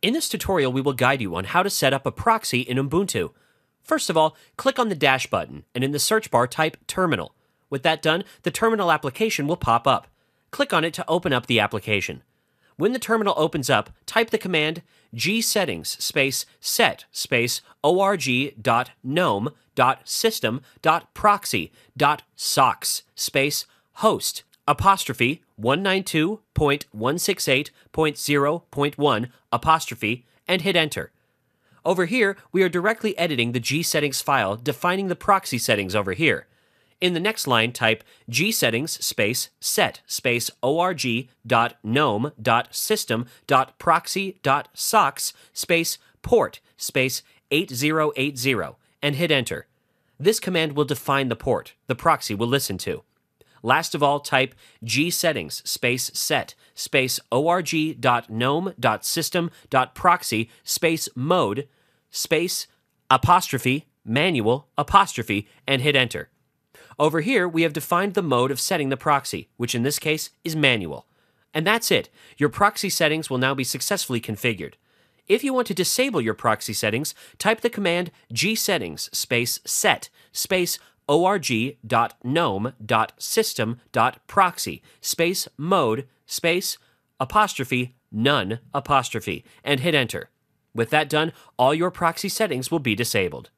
In this tutorial, we will guide you on how to set up a proxy in Ubuntu. First of all, click on the dash button and in the search bar type terminal. With that done, the terminal application will pop up. Click on it to open up the application. When the terminal opens up, type the command gsettings space set space org.gnome.system.proxy.socks space host apostrophe 192.168.0.1 apostrophe and hit enter. Over here, we are directly editing the gsettings file defining the proxy settings over here. In the next line, type gsettings space set space org dot gnome dot system dot proxy dot socks space port space 8080 and hit enter. This command will define the port the proxy will listen to. Last of all, type gsettings space set space org.gnome.system.proxy space mode space apostrophe manual apostrophe and hit enter. Over here, we have defined the mode of setting the proxy, which in this case is manual. And that's it. Your proxy settings will now be successfully configured. If you want to disable your proxy settings, type the command gsettings space set space org.gnome.system.proxy space mode space apostrophe none apostrophe and hit enter. With that done, all your proxy settings will be disabled.